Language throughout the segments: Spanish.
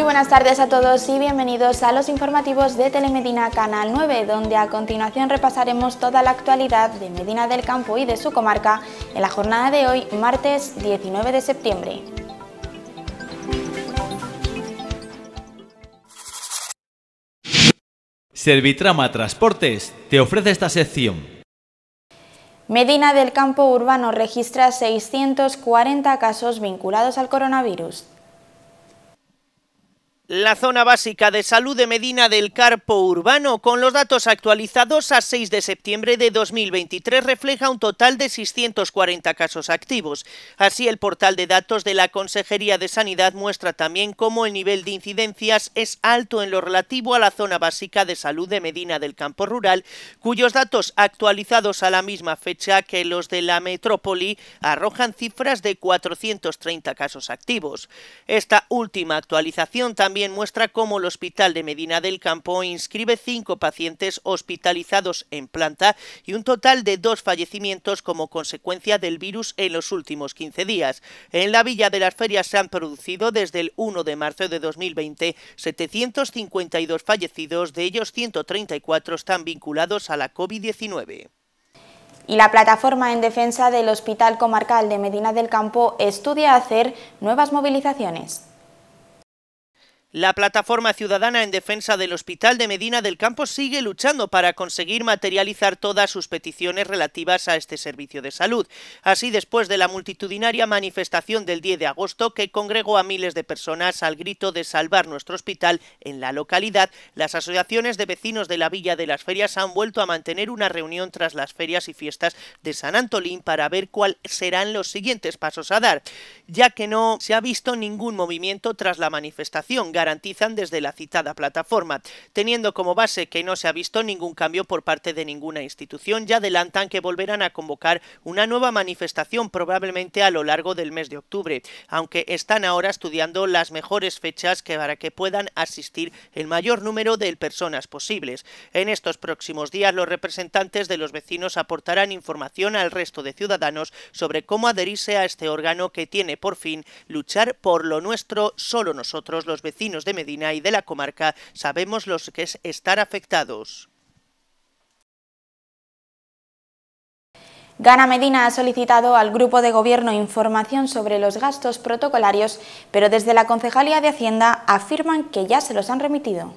Muy buenas tardes a todos y bienvenidos a los informativos de Telemedina Canal 9, donde a continuación repasaremos toda la actualidad de Medina del Campo y de su comarca en la jornada de hoy, martes 19 de septiembre. Servitrama Transportes te ofrece esta sección. Medina del Campo Urbano registra 640 casos vinculados al coronavirus. La zona básica de salud de Medina del Carpo Urbano, con los datos actualizados a 6 de septiembre de 2023, refleja un total de 640 casos activos. Así, el portal de datos de la Consejería de Sanidad muestra también cómo el nivel de incidencias es alto en lo relativo a la zona básica de salud de Medina del Campo Rural, cuyos datos actualizados a la misma fecha que los de la metrópoli arrojan cifras de 430 casos activos. Esta última actualización también muestra cómo el Hospital de Medina del Campo inscribe cinco pacientes hospitalizados en planta y un total de dos fallecimientos como consecuencia del virus en los últimos 15 días. En la Villa de las Ferias se han producido desde el 1 de marzo de 2020 752 fallecidos, de ellos 134 están vinculados a la COVID-19. Y la plataforma en defensa del Hospital Comarcal de Medina del Campo estudia hacer nuevas movilizaciones. La plataforma ciudadana en defensa del Hospital de Medina del Campo sigue luchando para conseguir materializar todas sus peticiones relativas a este servicio de salud. Así, después de la multitudinaria manifestación del 10 de agosto que congregó a miles de personas al grito de salvar nuestro hospital en la localidad, las asociaciones de vecinos de la Villa de las Ferias han vuelto a mantener una reunión tras las ferias y fiestas de San Antolín para ver cuáles serán los siguientes pasos a dar, ya que no se ha visto ningún movimiento tras la manifestación garantizan desde la citada plataforma. Teniendo como base que no se ha visto ningún cambio por parte de ninguna institución, ya adelantan que volverán a convocar una nueva manifestación probablemente a lo largo del mes de octubre, aunque están ahora estudiando las mejores fechas que para que puedan asistir el mayor número de personas posibles. En estos próximos días los representantes de los vecinos aportarán información al resto de ciudadanos sobre cómo adherirse a este órgano que tiene por fin luchar por lo nuestro solo nosotros los vecinos de Medina y de la comarca sabemos los que es estar afectados. Gana Medina ha solicitado al Grupo de Gobierno información sobre los gastos protocolarios, pero desde la Concejalía de Hacienda afirman que ya se los han remitido.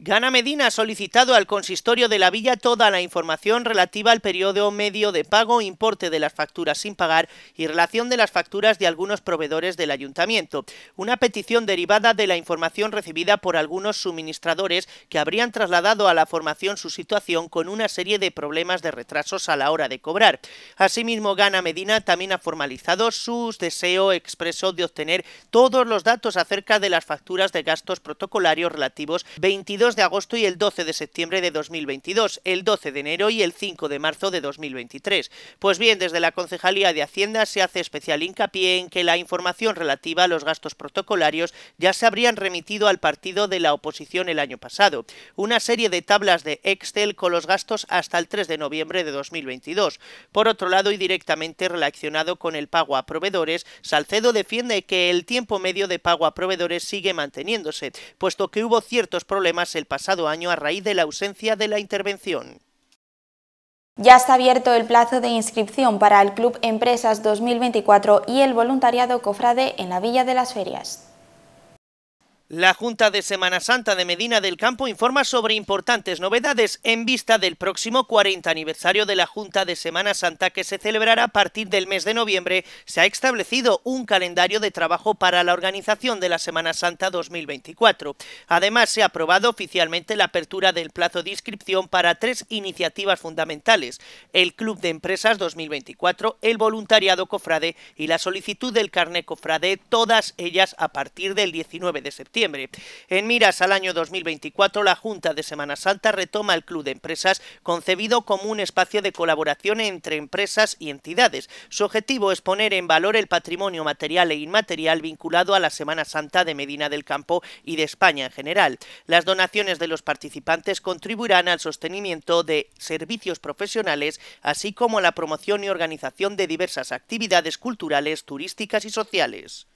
Gana Medina ha solicitado al consistorio de la villa toda la información relativa al periodo medio de pago, importe de las facturas sin pagar y relación de las facturas de algunos proveedores del ayuntamiento. Una petición derivada de la información recibida por algunos suministradores que habrían trasladado a la formación su situación con una serie de problemas de retrasos a la hora de cobrar. Asimismo, Gana Medina también ha formalizado su deseo expreso de obtener todos los datos acerca de las facturas de gastos protocolarios relativos 22 de agosto y el 12 de septiembre de 2022, el 12 de enero y el 5 de marzo de 2023. Pues bien, desde la Concejalía de Hacienda se hace especial hincapié en que la información relativa a los gastos protocolarios ya se habrían remitido al partido de la oposición el año pasado. Una serie de tablas de Excel con los gastos hasta el 3 de noviembre de 2022. Por otro lado, y directamente relacionado con el pago a proveedores, Salcedo defiende que el tiempo medio de pago a proveedores sigue manteniéndose, puesto que hubo ciertos problemas el pasado año a raíz de la ausencia de la intervención. Ya está abierto el plazo de inscripción para el Club Empresas 2024 y el voluntariado cofrade en la Villa de las Ferias. La Junta de Semana Santa de Medina del Campo informa sobre importantes novedades en vista del próximo 40 aniversario de la Junta de Semana Santa que se celebrará a partir del mes de noviembre. Se ha establecido un calendario de trabajo para la organización de la Semana Santa 2024. Además, se ha aprobado oficialmente la apertura del plazo de inscripción para tres iniciativas fundamentales: el Club de Empresas 2024, el Voluntariado Cofrade y la solicitud del Carné Cofrade, todas ellas a partir del 19 de En miras al año 2024, la Junta de Semana Santa retoma el Club de Empresas, concebido como un espacio de colaboración entre empresas y entidades. Su objetivo es poner en valor el patrimonio material e inmaterial vinculado a la Semana Santa de Medina del Campo y de España en general. Las donaciones de los participantes contribuirán al sostenimiento de servicios profesionales, así como a la promoción y organización de diversas actividades culturales, turísticas y sociales.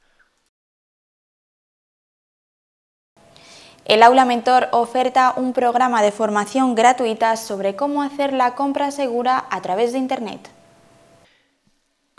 El Aula Mentor oferta un programa de formación gratuita sobre cómo hacer la compra segura a través de Internet.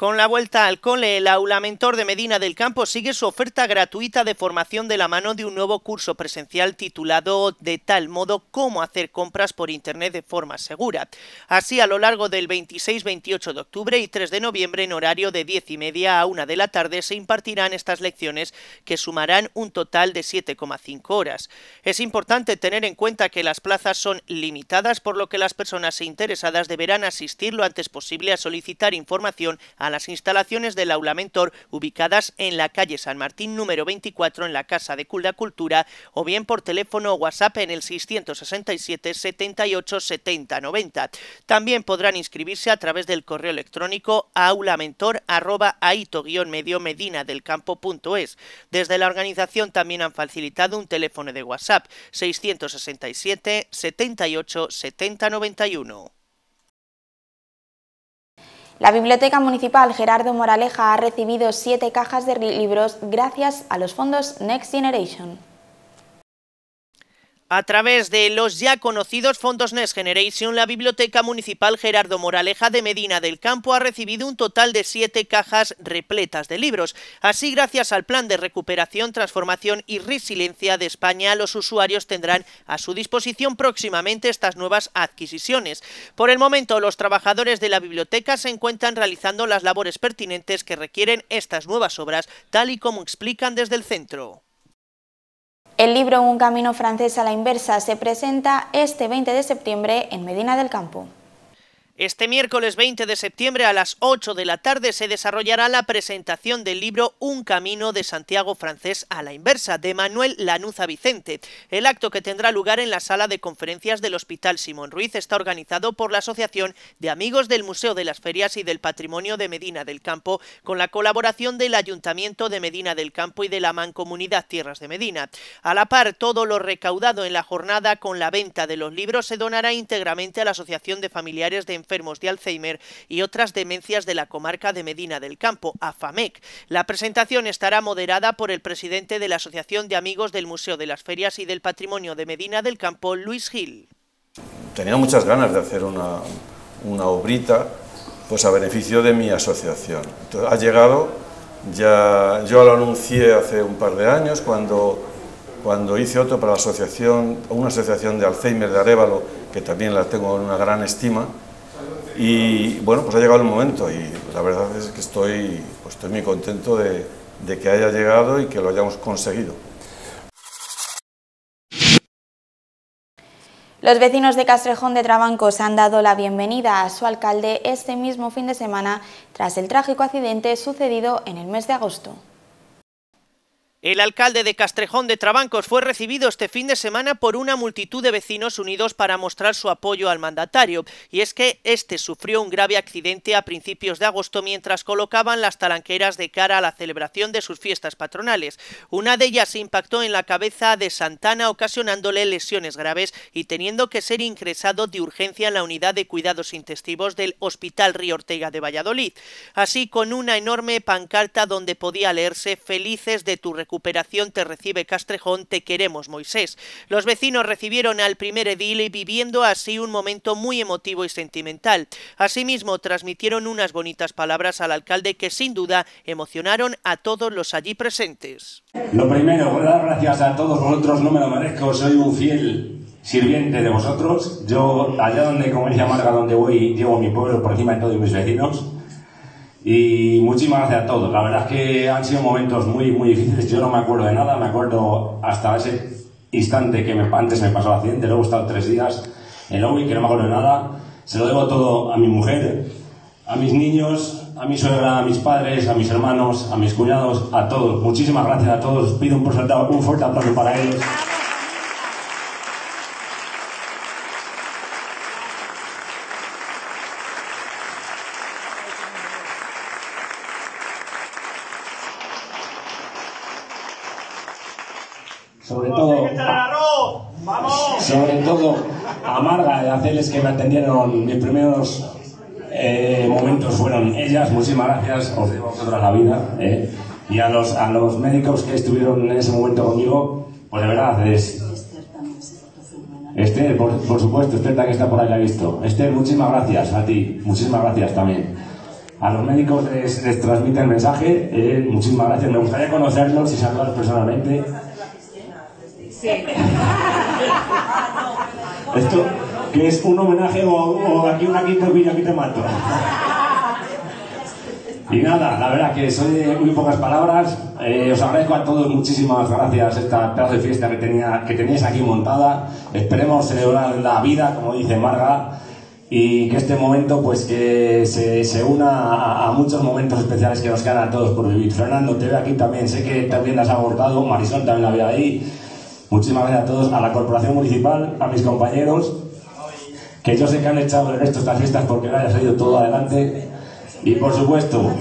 Con la vuelta al cole, el aula mentor de Medina del Campo sigue su oferta gratuita de formación de la mano de un nuevo curso presencial titulado De tal modo cómo hacer compras por Internet de forma segura. Así, a lo largo del 26-28 de octubre y 3 de noviembre, en horario de 10 y media a 1 de la tarde, se impartirán estas lecciones que sumarán un total de 7,5 horas. Es importante tener en cuenta que las plazas son limitadas, por lo que las personas interesadas deberán asistir lo antes posible a solicitar información a las instalaciones del aula mentor ubicadas en la calle San Martín número 24 en la Casa de Culta Cultura o bien por teléfono o WhatsApp en el 667 78 70 90. También podrán inscribirse a través del correo electrónico aulamentor@aito-medio medina del. Desde la organización también han facilitado un teléfono de WhatsApp 667 78 70 91. La Biblioteca Municipal Gerardo Moraleja ha recibido siete cajas de libros gracias a los fondos Next Generation. A través de los ya conocidos fondos Next Generation, la Biblioteca Municipal Gerardo Moraleja de Medina del Campo ha recibido un total de siete cajas repletas de libros. Así, gracias al Plan de Recuperación, Transformación y Resiliencia de España, los usuarios tendrán a su disposición próximamente estas nuevas adquisiciones. Por el momento, los trabajadores de la biblioteca se encuentran realizando las labores pertinentes que requieren estas nuevas obras, tal y como explican desde el centro. El libro Un camino francés a la inversa se presenta este 20 de septiembre en Medina del Campo. Este miércoles 20 de septiembre a las 8 de la tarde se desarrollará la presentación del libro Un camino de Santiago francés a la inversa de Manuel Lanuza Vicente. El acto que tendrá lugar en la sala de conferencias del Hospital Simón Ruiz está organizado por la Asociación de Amigos del Museo de las Ferias y del Patrimonio de Medina del Campo con la colaboración del Ayuntamiento de Medina del Campo y de la Mancomunidad Tierras de Medina. A la par, todo lo recaudado en la jornada con la venta de los libros se donará íntegramente a la Asociación de Familiares de enfermos de Alzheimer y otras demencias de la comarca de Medina del Campo, AFAMEC. La presentación estará moderada por el presidente de la Asociación de Amigos del Museo de las Ferias y del Patrimonio de Medina del Campo, Luis Gil. Tenía muchas ganas de hacer una, una obrita pues a beneficio de mi asociación. ha llegado, ya yo lo anuncié hace un par de años cuando, cuando hice otro para la asociación, una asociación de Alzheimer de Arevalo, que también la tengo en una gran estima, y bueno, pues ha llegado el momento y la verdad es que estoy, pues estoy muy contento de, de que haya llegado y que lo hayamos conseguido. Los vecinos de Castrejón de Trabancos han dado la bienvenida a su alcalde este mismo fin de semana tras el trágico accidente sucedido en el mes de agosto. El alcalde de Castrejón de Trabancos fue recibido este fin de semana por una multitud de vecinos unidos para mostrar su apoyo al mandatario, y es que este sufrió un grave accidente a principios de agosto mientras colocaban las talanqueras de cara a la celebración de sus fiestas patronales. Una de ellas impactó en la cabeza de Santana ocasionándole lesiones graves y teniendo que ser ingresado de urgencia en la unidad de cuidados intensivos del Hospital Río Ortega de Valladolid, así con una enorme pancarta donde podía leerse felices de tu recuperación recuperación te recibe Castrejón, te queremos Moisés. Los vecinos recibieron al primer edil viviendo así un momento muy emotivo y sentimental. Asimismo, transmitieron unas bonitas palabras al alcalde que sin duda emocionaron a todos los allí presentes. Lo primero, dar gracias a todos vosotros, no me lo merezco, soy un fiel sirviente de vosotros. Yo, allá donde, como dice Marga, donde voy, llevo mi pueblo por encima de todos mis vecinos. Y muchísimas gracias a todos. La verdad es que han sido momentos muy, muy difíciles. Yo no me acuerdo de nada, me acuerdo hasta ese instante que me, antes me pasó el accidente. Luego he estado tres días en Lowy, que no me acuerdo de nada. Se lo debo todo a mi mujer, a mis niños, a mi suegra, a mis padres, a mis hermanos, a mis cuñados, a todos. Muchísimas gracias a todos. Pido un fuerte aplauso para ellos. sobre todo sobre todo a Marga de Aceles que me atendieron mis primeros eh, momentos fueron ellas muchísimas gracias os debo a vosotras la vida eh. y a los, a los médicos que estuvieron en ese momento conmigo pues de verdad es, Esther, por, supuesto, Esther que está por ahí, la he visto. Esther, muchísimas gracias a ti, muchísimas gracias también. A los médicos les, les transmite el mensaje, eh, muchísimas gracias. Me gustaría conocerlos y saludarlos personalmente. Sí. Esto, que es un homenaje o, aquí una quinta y aquí te mato. Y nada, la verdad que soy de muy pocas palabras. Eh, os agradezco a todos muchísimas gracias esta pedazo de fiesta que, tenía, que teníais aquí montada. Esperemos celebrar la vida, como dice Marga, y que este momento pues que se, se una a, muchos momentos especiales que nos quedan a todos por vivir. Fernando, te veo aquí también, sé que también las has abordado, Marisol también la veo ahí. Muchísimas gracias a todos, a la Corporación Municipal, a mis compañeros, que yo sé que han echado el resto estas fiestas porque haya salido todo adelante. Y por supuesto,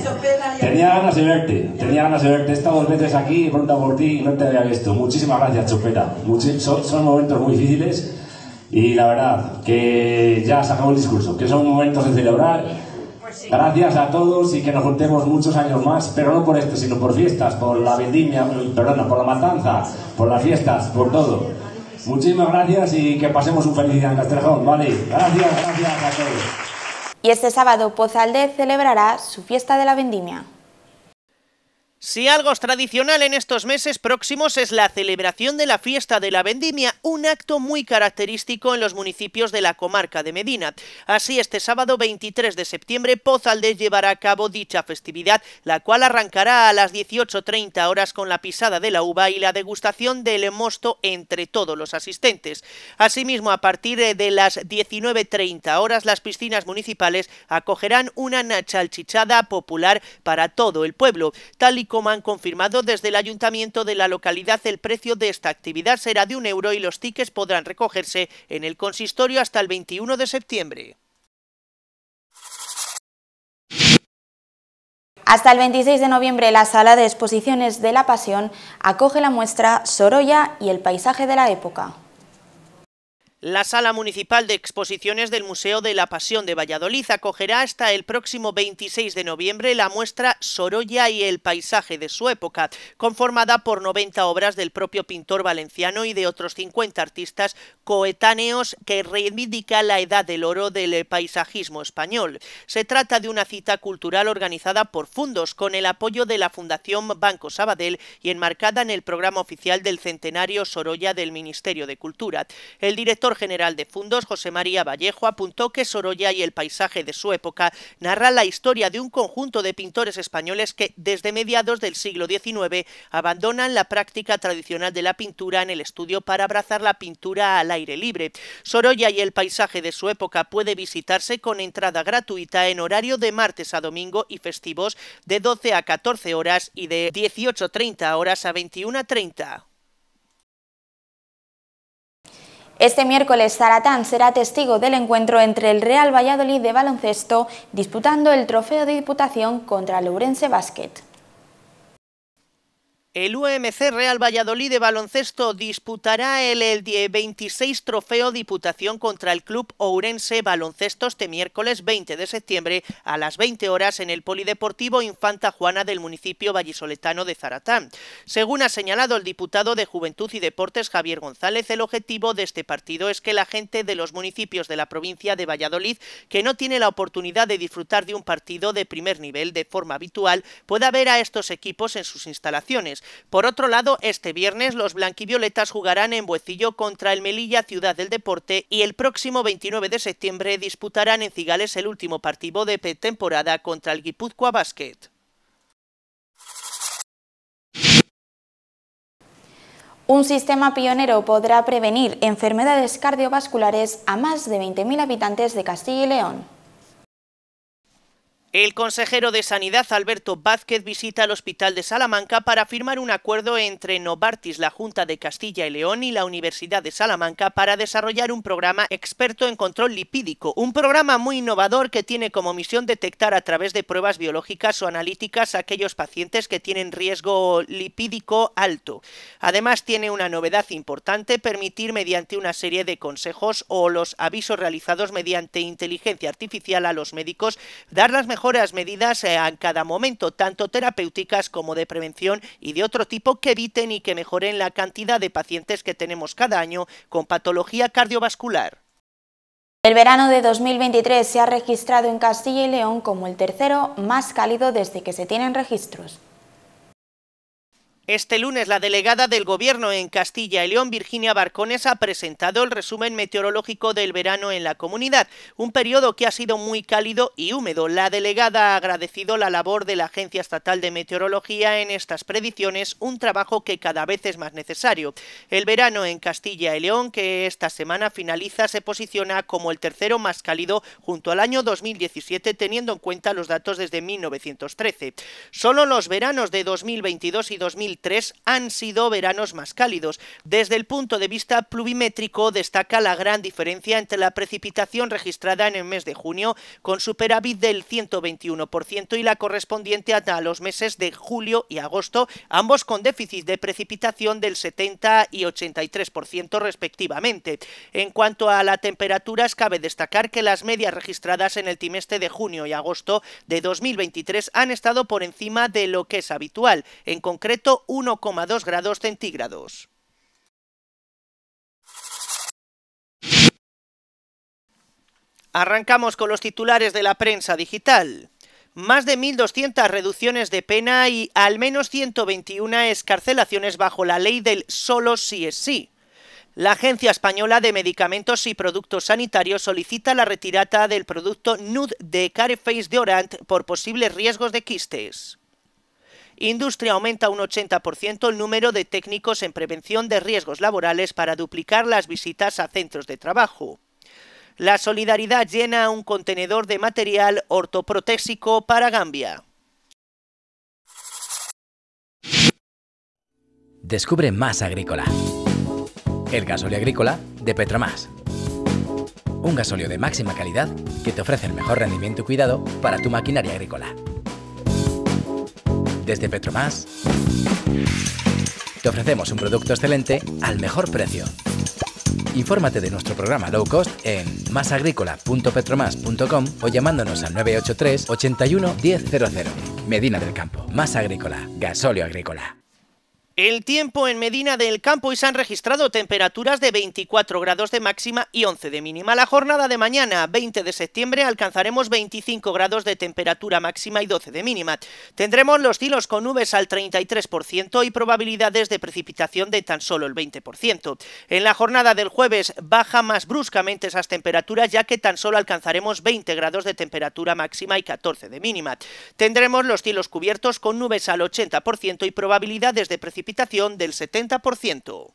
tenía ganas de verte, tenía ganas de verte. He estado dos veces aquí, pronto por ti y no te había visto. Muchísimas gracias, Chopeta. son, son, momentos muy difíciles y la verdad que ya acabó el discurso, que son momentos de celebrar. Gracias a todos y que nos juntemos muchos años más, pero no por esto, sino por fiestas, por la vendimia, perdona, por la matanza, por las fiestas, por todo. Muchísimas gracias y que pasemos un feliz día en Castrejón, ¿vale? Gracias, gracias a todos. Y este sábado Pozalde celebrará su fiesta de la vendimia. Si algo es tradicional en estos meses próximos es la celebración de la fiesta de la vendimia, un acto muy característico en los municipios de la comarca de Medina. Así, este sábado 23 de septiembre, Pozalde llevará a cabo dicha festividad, la cual arrancará a las 18.30 horas con la pisada de la uva y la degustación del mosto entre todos los asistentes. Asimismo, a partir de las 19.30 horas, las piscinas municipales acogerán una chalchichada popular para todo el pueblo, tal y como han confirmado desde el ayuntamiento de la localidad, el precio de esta actividad será de un euro y los tickets podrán recogerse en el consistorio hasta el 21 de septiembre. Hasta el 26 de noviembre la sala de exposiciones de La Pasión acoge la muestra Sorolla y el paisaje de la época. La Sala Municipal de Exposiciones del Museo de la Pasión de Valladolid acogerá hasta el próximo 26 de noviembre la muestra Sorolla y el paisaje de su época, conformada por 90 obras del propio pintor valenciano y de otros 50 artistas coetáneos que reivindica la edad del oro del paisajismo español. Se trata de una cita cultural organizada por Fundos con el apoyo de la Fundación Banco Sabadell y enmarcada en el programa oficial del centenario Sorolla del Ministerio de Cultura. El director general de Fundos, José María Vallejo, apuntó que Sorolla y el paisaje de su época narra la historia de un conjunto de pintores españoles que, desde mediados del siglo XIX, abandonan la práctica tradicional de la pintura en el estudio para abrazar la pintura al aire libre. Sorolla y el paisaje de su época puede visitarse con entrada gratuita en horario de martes a domingo y festivos de 12 a 14 horas y de 18.30 horas a 21.30. Este miércoles Zaratán será testigo del encuentro entre el Real Valladolid de baloncesto disputando el trofeo de diputación contra el Ourense Basket. El UMC Real Valladolid de baloncesto disputará el, 26 trofeo Diputación contra el Club Ourense Baloncesto este miércoles 20 de septiembre a las 20 horas en el Polideportivo Infanta Juana del municipio vallisoletano de Zaratán. Según ha señalado el diputado de Juventud y Deportes Javier González, el objetivo de este partido es que la gente de los municipios de la provincia de Valladolid que no tiene la oportunidad de disfrutar de un partido de primer nivel de forma habitual pueda ver a estos equipos en sus instalaciones. Por otro lado, este viernes los blanquivioletas jugarán en Buecillo contra el Melilla Ciudad del Deporte y el próximo 29 de septiembre disputarán en Cigales el último partido de temporada contra el Guipúzcoa Basket. Un sistema pionero podrá prevenir enfermedades cardiovasculares a más de 20.000 habitantes de Castilla y León. El consejero de Sanidad Alberto Vázquez visita el Hospital de Salamanca para firmar un acuerdo entre Novartis, la Junta de Castilla y León y la Universidad de Salamanca para desarrollar un programa experto en control lipídico, un programa muy innovador que tiene como misión detectar a través de pruebas biológicas o analíticas a aquellos pacientes que tienen riesgo lipídico alto. Además tiene una novedad importante, permitir mediante una serie de consejos o los avisos realizados mediante inteligencia artificial a los médicos dar las mejores mejoras medidas en eh, cada momento, tanto terapéuticas como de prevención y de otro tipo que eviten y que mejoren la cantidad de pacientes que tenemos cada año con patología cardiovascular. El verano de 2023 se ha registrado en Castilla y León como el tercero más cálido desde que se tienen registros. Este lunes la delegada del Gobierno en Castilla y León, Virginia Barcones, ha presentado el resumen meteorológico del verano en la comunidad, un periodo que ha sido muy cálido y húmedo. La delegada ha agradecido la labor de la Agencia Estatal de Meteorología en estas predicciones, un trabajo que cada vez es más necesario. El verano en Castilla y León, que esta semana finaliza, se posiciona como el tercero más cálido junto al año 2017, teniendo en cuenta los datos desde 1913. Solo los veranos de 2022 y 2023 han sido veranos más cálidos. Desde el punto de vista pluvimétrico destaca la gran diferencia entre la precipitación registrada en el mes de junio con superávit del 121% y la correspondiente a los meses de julio y agosto, ambos con déficit de precipitación del 70 y 83% respectivamente. En cuanto a las temperaturas, cabe destacar que las medias registradas en el trimestre de junio y agosto de 2023 han estado por encima de lo que es habitual, en concreto 1,2 grados centígrados. Arrancamos con los titulares de la prensa digital. Más de 1.200 reducciones de pena y al menos 121 escarcelaciones bajo la ley del solo sí es sí. La Agencia Española de Medicamentos y Productos Sanitarios solicita la retirada del producto Nude de Careface Deodorant por posibles riesgos de quistes. Industria aumenta un 80% el número de técnicos en prevención de riesgos laborales para duplicar las visitas a centros de trabajo. La solidaridad llena un contenedor de material ortoprotésico para Gambia. Descubre Más Agrícola. El gasóleo agrícola de Petromás. Un gasóleo de máxima calidad que te ofrece el mejor rendimiento y cuidado para tu maquinaria agrícola. Desde Petromás te ofrecemos un producto excelente al mejor precio. Infórmate de nuestro programa low cost en masagrícola.petromas.com o llamándonos al 983 81 1000. Medina del Campo, Más Agrícola, Gasóleo Agrícola. El tiempo en Medina del Campo y se han registrado temperaturas de 24 grados de máxima y 11 de mínima. La jornada de mañana, 20 de septiembre, alcanzaremos 25 grados de temperatura máxima y 12 de mínima. Tendremos los cielos con nubes al 33% y probabilidades de precipitación de tan solo el 20%. En la jornada del jueves baja más bruscamente esas temperaturas ya que tan solo alcanzaremos 20 grados de temperatura máxima y 14 de mínima. Tendremos los cielos cubiertos con nubes al 80% y probabilidades de precipitación precipitación del 70%.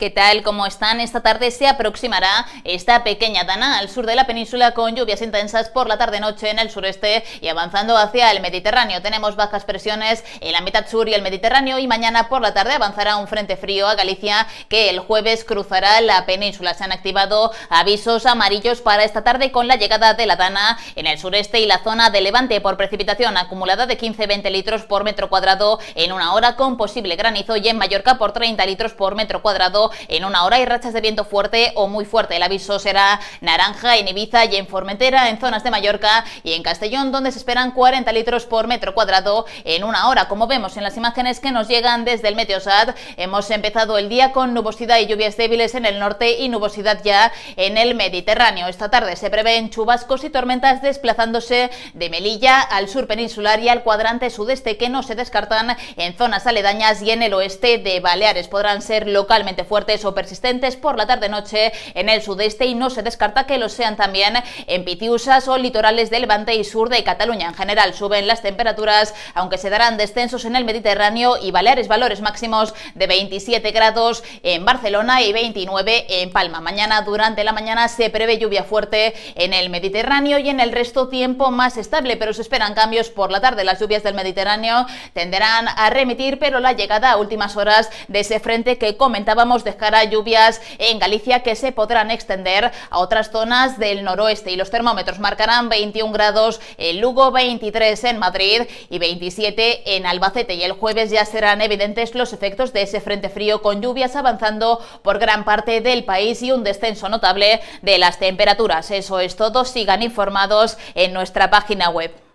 ¿Qué tal? ¿Cómo están? Esta tarde se aproximará esta pequeña dana al sur de la península con lluvias intensas por la tarde-noche en el sureste y avanzando hacia el Mediterráneo. Tenemos bajas presiones en la mitad sur y el Mediterráneo y mañana por la tarde avanzará un frente frío a Galicia que el jueves cruzará la península. Se han activado avisos amarillos para esta tarde con la llegada de la dana en el sureste y la zona de Levante por precipitación acumulada de 15-20 litros por metro cuadrado en una hora con posible granizo y en Mallorca por 30 litros por metro cuadrado en una hora hay rachas de viento fuerte o muy fuerte. El aviso será naranja en Ibiza y en Formentera, en zonas de Mallorca y en Castellón, donde se esperan 40 litros por metro cuadrado en una hora. Como vemos en las imágenes que nos llegan desde el Meteosat, hemos empezado el día con nubosidad y lluvias débiles en el norte y nubosidad ya en el Mediterráneo. Esta tarde se prevén chubascos y tormentas desplazándose de Melilla al sur peninsular y al cuadrante sudeste que no se descartan en zonas aledañas y en el oeste de Baleares. Podrán ser localmente fuertes o persistentes por la tarde-noche en el sudeste y no se descarta que lo sean también en Pitiusas o litorales del Levante y sur de Cataluña. En general suben las temperaturas, aunque se darán descensos en el Mediterráneo y Baleares valores máximos de 27 grados en Barcelona y 29 en Palma. Mañana durante la mañana se prevé lluvia fuerte en el Mediterráneo y en el resto tiempo más estable, pero se esperan cambios por la tarde. Las lluvias del Mediterráneo tenderán a remitir, pero la llegada a últimas horas de ese frente que comentábamos de de cara a lluvias en Galicia que se podrán extender a otras zonas del noroeste y los termómetros marcarán 21 grados en Lugo, 23 en Madrid y 27 en Albacete y el jueves ya serán evidentes los efectos de ese frente frío con lluvias avanzando por gran parte del país y un descenso notable de las temperaturas. Eso es todo, sigan informados en nuestra página web.